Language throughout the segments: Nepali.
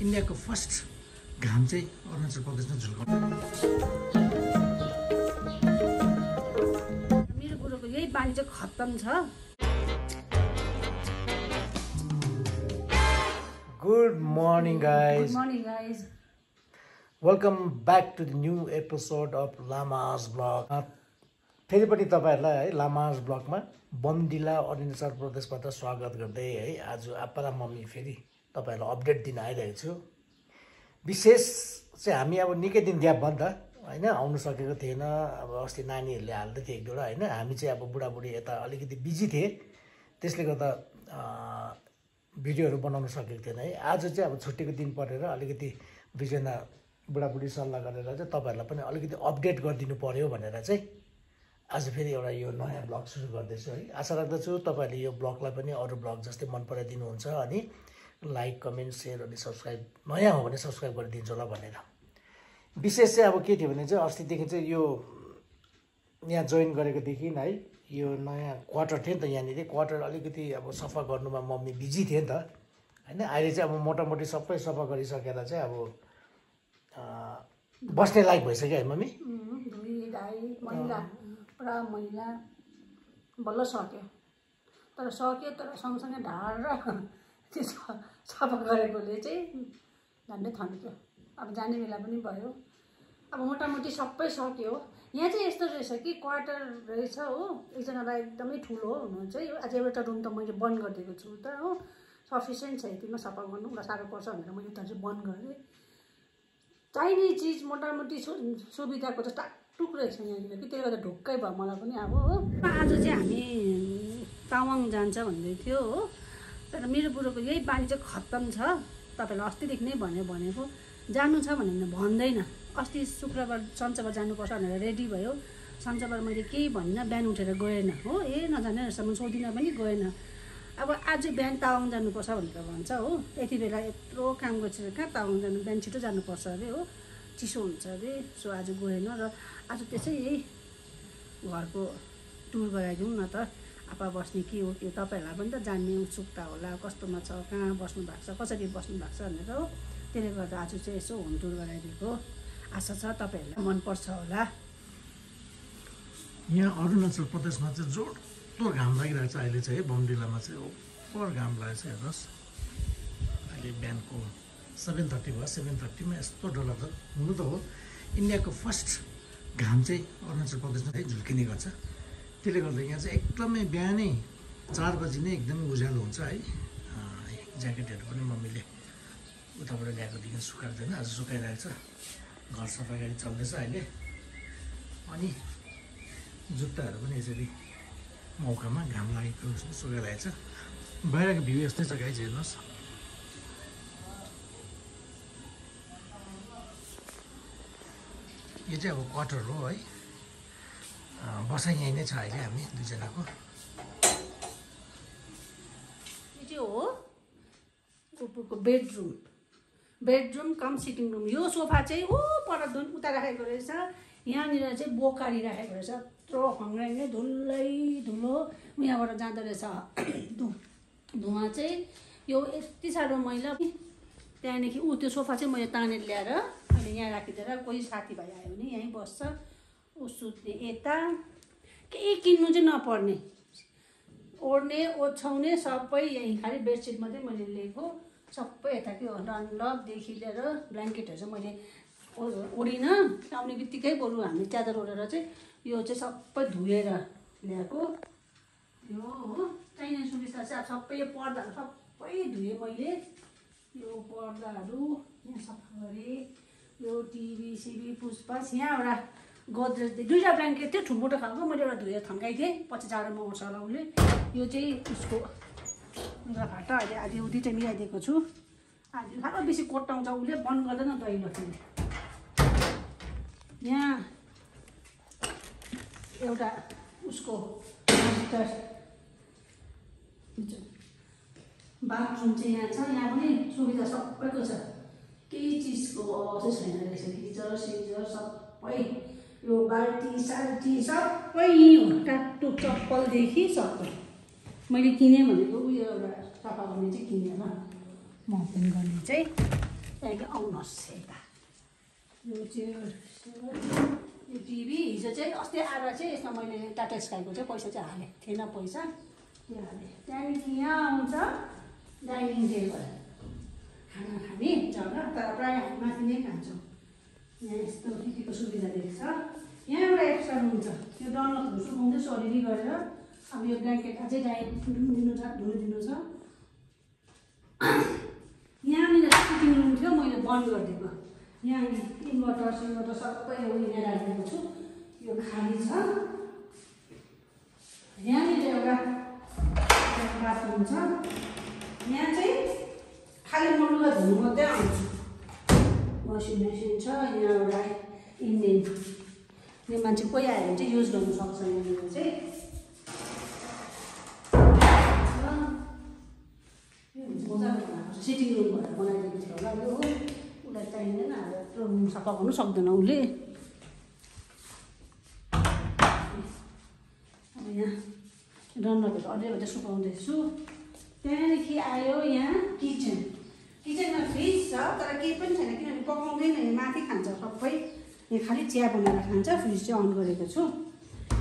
इन्डियाको फर्स्ट घाम चाहिँ अरुणाचल प्रदेशमा झुल्काउँछ मेरो बुढोको यही बानी चाहिँ खत्तम छ। Good morning good guys morning guys welcome back to the new episode of लामाज vlog फेरि पनि तपाईँहरूलाई है लामाज ब्लगमा बमडिला अरुणाचल प्रदेशबाट स्वागत गर्दै है आज आप्पा र मम्मी फेरि तपाईँहरूलाई अपडेट दिन आइरहेको छु। विशेष चाहिँ हामी अब निकै दिन ग्याप त होइन? आउनु सकेको थिएन अब अस्ति नानीहरूले हाल्दै थियो एक दुईवटा होइन? हामी चाहिँ अब बुढाबुढी यता अलिकति बिजी थिएँ। त्यसले गर्दा भिडियोहरू बनाउन सकेको थिएन है। आज चाहिँ अब छुट्टीको दिन परेर अलिकति दुईजना बुढाबुढी सल्लाह गरेर चाहिँ तपाईँहरूलाई पनि अलिकति अपडेट गरिदिनु पऱ्यो भनेर चाहिँ आज फेरि एउटा यो नयाँ ब्लग सुरु गर्दैछु है। आशा राख्दछु तपाईँहरूले यो ब्लगलाई पनि अरू ब्लग जस्तै मन पराइदिनुहुन्छ अनि लाइक कमेन्ट सेयर अनि सब्सक्राइब नयाँ हो भने सब्सक्राइब गरिदिन्छु होला भनेर। विशेष चाहिँ अब के थियो भने चाहिँ अस्तिदेखि चाहिँ यो यहाँ जोइन गरेकोदेखि है यो नयाँ क्वार्टर थियो नि त यहाँनिर। क्वार्टर अलिकति अब सफा गर्नुमा मम्मी बिजी थिएँ नि त। होइन अहिले चाहिँ अब मोटामोटी सबै सफा गरिसकेर चाहिँ अब बस्ने लायक भइसक्यो है मम्मी? पुरा मैला बल्ल सक्यो। तर सक्यो तर सँगसँगै ढाड र सफा गरेकोले चाहिँ झन्डै थन्क्यो। अब जाने बेला पनि भयो। अब मोटामोटी सबै सक्यो। यहाँ चाहिँ यस्तो रहेछ कि क्वार्टर रहेछ हो। एकजनालाई एकदमै ठुलो हुनुहुन्छ। है आज एउटा रुम त मैले बन्द गरिदिएको छु त हो। सफिसियन्ट छ यतिमा सफा गर्नु। उसलाई साह्रो पर्छ भनेर मैले उता चाहिँ बन्द गरेँ। चाहिने चिज मोटामोटी सु सुविधाको त टाकटुक रहेछ यहाँनिर कि। त्यसले गर्दा ढुक्कै भयो मलाई पनि अब हो। आज चाहिँ हामी तावाङ जान्छ भन्दै थियो हो। तर मेरो बुढोको यही बानी चाहिँ खत्तम छ। तपाईँलाई अस्तिदेखि नै भन्यो भनेको। जानु छ भने भने भन्दैन। अस्ति शुक्रबार सन्चबार जानुपर्छ भनेर रेडी भयो। सन्चबार मैले केही भनिनँ बिहान उठेर गएन। हो ए नजाने रहेछ म सोधिनँ पनि गएन। अब आज बिहान तावाङ जानुपर्छ भनेर भन्छ हो। यति बेला यत्रो काम गरिसकेर कहाँ तावाङ जानु बिहान छिटो जानुपर्छ अरे हो। चिसो हुन्छ अरे सो आज गएन र आज त्यसै यही घरको टुर गराइदिउँ न त। आपा बस्ने के हो हो तपाईँहरूलाई पनि त जान्ने उत्सुकता होला कस्तोमा छ कहाँ बस्नु भएको छ कसरी बस्नु भएको छ भनेर हो। त्यसले गर्दा आज चाहिँ यसो होम टुर गराइदिएको आशा छ तपाईँहरूलाई मनपर्छ होला। यहाँ अरुणाचल प्रदेशमा चाहिँ जोडदो घाम लागिरहेको छ अहिले चाहिँ बमडिलामा चाहिँ ओभर घाम लागेको छ हेर्नुहोस्। अहिले बिहानको सेभेन थर्टी भयो। सेभेन थर्टीमा यस्तो डरलाग्दो हुनु त हो। इन्डियाको फर्स्ट घाम चाहिँ अरुणाचल प्रदेशमा चाहिँ झुल्किने गर्छ। त्यसले गर्दा यहाँ चाहिँ एकदमै बिहानै चार बजी नै एकदमै उज्यालो हुन्छ है। ज्याकेटहरू पनि मम्मीले उताबाट ल्याएकोदेखि सुकाउँदैन आज सुकाइरहेको छ। घर सफाइ चल्दैछ अहिले। अनि जुत्ताहरू पनि यसरी मौकामा घाम लागेको सुकाइरहेको छ बाहिरको भ्यू यस्तै छ गाइज हेर्नुहोस्। यो चाहिँ अब क्वार्टर हो है। बसाइ यहीँ नै छ अहिले हामी दुईजनाको। यो चाहिँ हो bedroom. Bedroom cum sitting room. यो सोफा चाहिँ ऊ पर धुन उता राखेको रहेछ। यहाँनिर चाहिँ बोकारी राखेको रहेछ। यत्रो खङ्ग्राइने धुलै धुलो यहाँबाट जाँदो रहेछ। धु। धुवा चाहिँ यो यति साह्रो मैला। त्यहाँदेखि ऊ त्यो सोफा चाहिँ मैले तानेर ल्याएर अहिले यहाँ राखिदिएर कोही साथीभाइ आयो भने यहीँ बस्छ। ऊ सुत्ने यता। केही किन्नु चाहिँ नपर्ने। ओढ्ने ओछ्याउने सबै यहीँ खालि बेडसिट मात्रै मैले लिएको। सबै यता के रनलपदेखि लिएर ब्ल्याङ्केटहरू चाहिँ मैले ओढिनँ। आउने बित्तिकै बरु हामी च्यादर ओढेर चाहिँ यो चाहिँ सबै धोएर ल्याएको। यो हो चाहिने सुविस्ता चाहिँ अब सबै यो पर्दाहरू सबै धोएँ मैले। यो पर्दाहरू यहाँ सफा गरेँ यो टिभी सिभी पुसपास यहाँ एउटा गोद्रेज दुईवटा ब्ल्याङ्केट थियो ठुल्बुटो खालको मैले एउटा धोएर थन्काइदिएँ पछि जाडोमा आउँछ होला उसले। यो चाहिँ उसको फाटा। अहिले आधी उधी चाहिँ मिलाइदिएको छु। आधी साह्रो बेसी कोट्याउँछ उसले। बन्द गर्दैन दैलो फेरि यहाँ एउटा उसको बाथरुम चाहिँ यहाँ छ। यहाँ पनि सुविधा सबैको छ। केही चिजको अवस्था छैन रहेछ। गिजर सिजर सबै यो बाल्टी साल्टी सबै टाकटुक चप्पलदेखि सबै मैले किनेँ भनेको उयो एउटा सफा गर्ने चाहिँ किनेर मपिङ गर्ने चाहिँ त्यहाँदेखि आउनुहोस् यता। यो चाहिँ यो टिभी हिजो चाहिँ अस्ति आएर चाहिँ यसमा मैले टाटा स्काईको चाहिँ पैसा चाहिँ हालेँ थिएन पैसा। त्यो हालेँ। त्यहाँदेखि यहाँ आउँछ डाइनिङ टेबल। खाना खाने जग्गा तर प्रायः माथि नै खान्छौँ। यहाँ यस्तो के सुविधा दिएको छ यहाँ एउटा एक्स्ट्रा रुम छ त्यो डनलपहरू सुकाउँदै सरिरी गरेर अब यो ब्ल्याङ्केट अझै छ धुनु दिनु छ यहाँनिर सिटिङ रुम थियो मैले बन्द गरिदिएको यहाँ इन्भर्टर सिन्भर्टर सबै उयो राखिदिएको छु यो खाली छ यहाँनिर एउटा बाथरुम छ यहाँ चाहिँ खालि म लुगा धुनु मात्रै आउँछु वासिङ मेसिन छ यहाँ एउटा इन्डियन यो मान्छे कोही आयो भने चाहिँ युज गर्नु सक्छ यहाँनिर चाहिँ। सिटिङ रुम भएर बनाइदिएको थियो होला यो। उसलाई चाहिँदैन अब रुम सफा गर्नु सक्दैन उसले। अब यहाँ रन्नरहरू अझै अझै सुकाउँदैछु। त्यहाँदेखि आयो यहाँ किचन। किचनमा फ्रिज छ तर केही पनि छैन किनभने पकाउँदैन यहाँ माथि खान्छ सबै यहाँ खालि चिया बनाएर खान्छ फ्रिज चाहिँ अन गरेको छु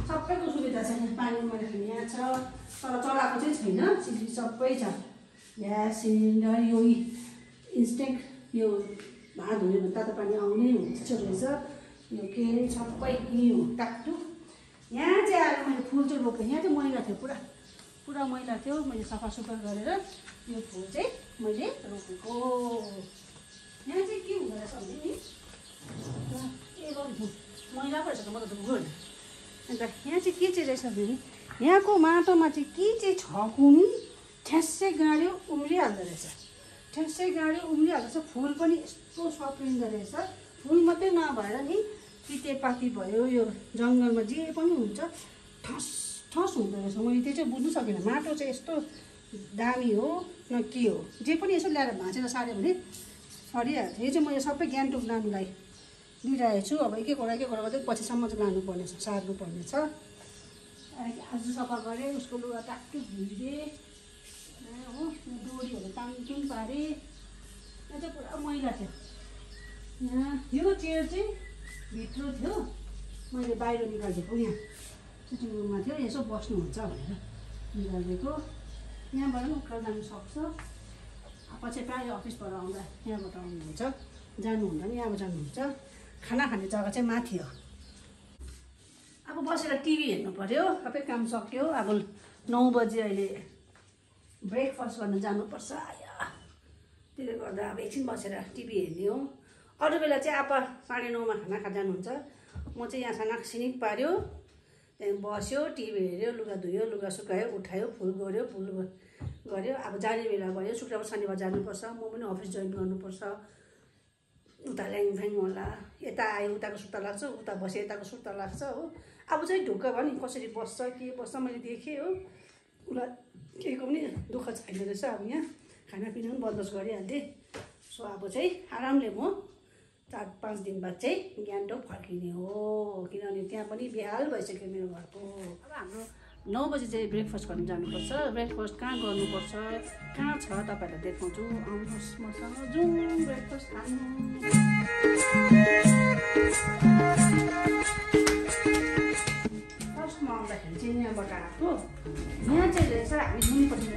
सबैको सुविधा छ यहाँ पानी उमालेर खाने यहाँ छ तर चलाएको चाहिँ छैन सिलिन्डर सबै छ ग्यास सिलिन्डर यो इन्स्टेन्ट यो भात धुयो भने तातो पानी आउने हुन्छ रहेछ यो के अरे सबै यहीँ हो टाकटुक यहाँ चाहिँ आएर मैले फुल चाहिँ रोपेँ यहाँ चाहिँ मैला थियो पुरा पुरा मैला थियो मैले सफा सुग्घर गरेर यो फुल चाहिँ मैले रोपेको यहाँ चाहिँ के हुँदो रहेछ भने नि? मैला पो रहेछ म त धुगो अन्त यहाँ चाहिँ के चाहिँ रहेछ भने यहाँको माटोमा चाहिँ के चाहिँ छ कुनी? ठ्यास्सै गाड्यो उम्रिहाल्दो रहेछ। ठ्यास्सै गाड्यो उम्रिहाल्दो रहेछ। फुल पनि यस्तो सप्रिँदो रहेछ फुल मात्रै नभएर नि तितेपाती भयो। यो जङ्गलमा जे पनि हुन्छ ठस ठस हुँदो रहेछ। मैले त्यो चाहिँ बुझ्नु सकिनँ। माटो चाहिँ यस्तो दामी हो न के हो? जे पनि यसो ल्याएर भाँचेर सार्यो भने सरिहाल्छ यो चाहिँ मैले सबै गान्तोक नानीलाई दिइरहेको छु। अब एक एकवटा एक एकवटा गर्दै पछिसम्म चाहिँ लानुपर्ने छ सार्नुपर्ने छ त्यहाँदेखि आज सफा गरेँ उसको लुगा टाकटुक धुइदिएँ हो डोरीहरू तानतुन पारेँ। यहाँ चाहिँ पुरा मैला थियो। यहाँ यो चेयर चाहिँ भित्र थियो। मैले बाहिर निकालिदिएको यहाँ सिटिङ रुममा थियो। यसो बस्नुहुन्छ भनेर निकालिदिएको। यहाँबाट उकालो जानु सक्छ। पछि प्रायः अफिसबाट आउँदा यहाँबाट आउनुहुन्छ। जानुहुन्न नि यहाँबाट जानुहुन्छ। खाना खाने जग्गा चाहिँ माथि हो। अब बसेर टिभी हेर्नु पऱ्यो सबै काम सक्यो। अब नौ बजी अहिले ब्रेकफास्ट गर्न जानुपर्छ। आया। त्यसले गर्दा अब एकछिन बसेर टिभी हेर्ने हो। अरू बेला चाहिँ अब साढे नौमा खाना खा जानुहुन्छ म चाहिँ यहाँ खाना सिनिक पाऱ्यो त्यहाँदेखि बस्यो टिभी हेऱ्यो लुगा धुयो लुगा सुकायो उठायो फुल गऱ्यो फुल गऱ्यो अब जाने बेला भयो शुक्रबार शनिबार जानुपर्छ म पनि अफिस जोइन गर्नुपर्छ। उता ल्याङफ्याङ होला। यता आयो उताको सुत्ता लाग्छ उता बस्यो यताको सुत्ता लाग्छ हो। अब चाहिँ ढुक्क भयो नि कसरी बस्छ के बस्छ मैले देखेँ हो। उसलाई केहीको पनि दुःख छैन रहेछ अब यहाँ खानापिना पनि बन्दोबस्त गरिहाल्थेँ सो अब चाहिँ आरामले म चार पाँच दिन बाद चाहिँ गान्तोक फर्किने हो। किनभने त्यहाँ पनि बेहाल भइसक्यो मेरो घरको। अब हाम्रो नौ बजी चाहिँ ब्रेकफास्ट गर्नु जानुपर्छ। ब्रेकफास्ट कहाँ गर्नुपर्छ? कहाँ छ? तपाईँहरूलाई देखाउँछु। आउनुहोस् मसँग जाउँ ब्रेकफास्ट खानु। फर्स्टमा आउँदाखेरि चाहिँ यहाँबाट आएको। यहाँ चाहिँ रहेछ हामी मुनिपट्टि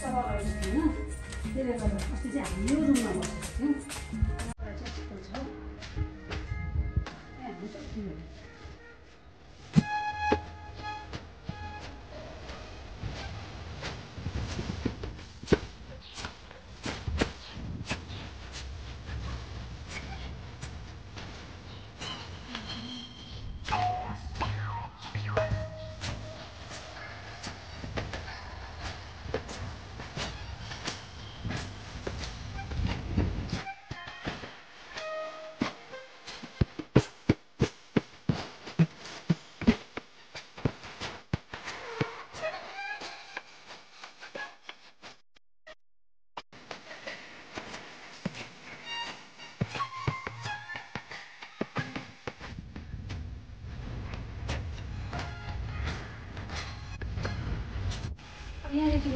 सफा गरेर थियौँ त्यसले गर्दा अस्ति चाहिँ हामी यो रुममा बसेको थियौँ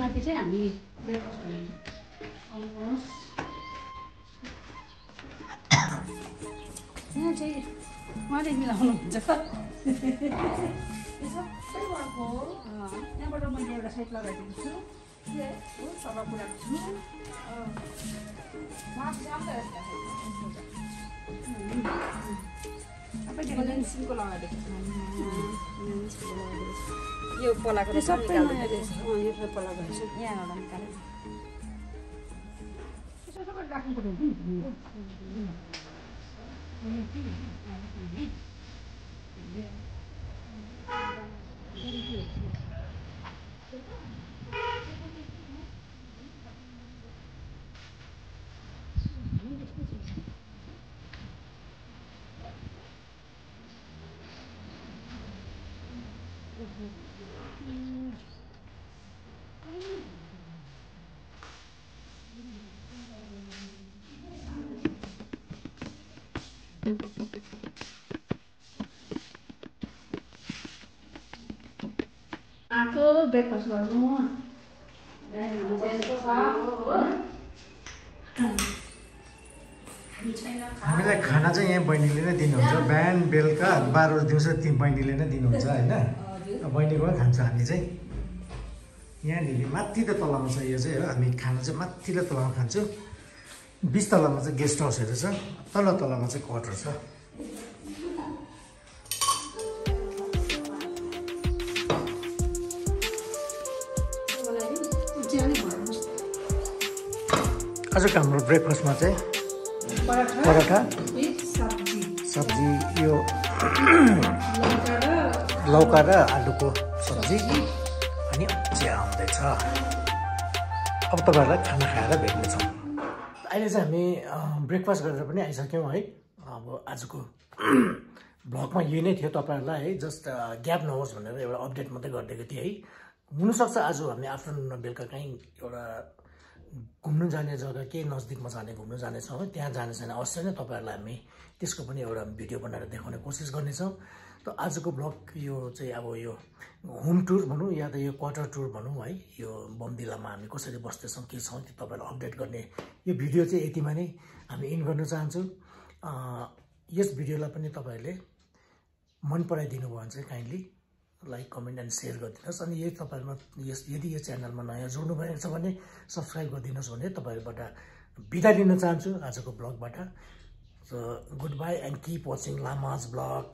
लागि चाहिँ हामी आउनुहोस् यहाँ चाहिँ उहाँले मिलाउनुहुन्छ। त्यहाँबाट मैले एउटा साइड लगाइदिएको छु। सल्लाह कुराको छु उहाँ यो पलाको यहाँबाट हामीलाई खाना चाहिँ यहाँ बहिनीले नै दिनुहुन्छ। बिहान बेलुका बाह्र बजी दिउँसो ती बहिनीले नै दिनुहुन्छ होइन? बहिनीकोमै खान्छौँ हामी चाहिँ। यहाँनिर माथिल्लो तलामा छ यो चाहिँ हो। हामी खाना चाहिँ माथिल्लो तलामा खान्छौँ। बिस तलामा चाहिँ गेस्ट हाउसहरू छ। तल्लो तलामा चाहिँ क्वार्टर छ। आजको हाम्रो ब्रेकफास्टमा चाहिँ पराठा सब्जी यो लौका र आलुको सब्जी अनि चिया आउँदैछ। अब तपाईँहरूलाई खाना खाएर भेट्नेछौँ। अहिले चाहिँ हामी ब्रेकफास्ट गरेर पनि आइसक्यौँ है। अब आजको भ्लगमा यही नै थियो तपाईँहरूलाई है जस्ट ग्याप नहोस् भनेर एउटा अपडेट मात्रै गरिदिएको थिएँ है। हुनसक्छ आज हामी आफ्टरनुनमा बेलुका कहीँ एउटा घुम्नु जाने जग्गा केही नजिकमा जाने घुम्नु जानेछौँ है। त्यहाँ जाने छैन अवश्य नै तपाईँहरूलाई हामी त्यसको पनि एउटा भिडियो बनाएर देखाउने कोसिस गर्नेछौँ। त आजको ब्लग यो चाहिँ अब यो होम टुर भनौँ या त यो क्वार्टर टुर भनौँ है यो बमदिलामा हामी कसरी बस्दैछौँ के छौँ त्यो तपाईँहरूलाई अपडेट गर्ने यो भिडियो चाहिँ यतिमा नै हामी इन गर्न चाहन्छौँ। यस भिडियोलाई पनि तपाईँहरूले मन पराइदिनु भयो भने चाहिँ kindly like comment and share गरिदिनुहोस्। अनि यही तपाईँहरूमा यस यदि यो च्यानलमा नयाँ जोड्नु भएको छ भने सब्सक्राइब गरिदिनुहोस् भने तपाईँहरूबाट बिदा लिन चाहन्छु आजको ब्लगबाट। So good bye and keep watching लामाज blog